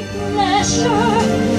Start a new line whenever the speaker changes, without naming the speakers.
pleasure.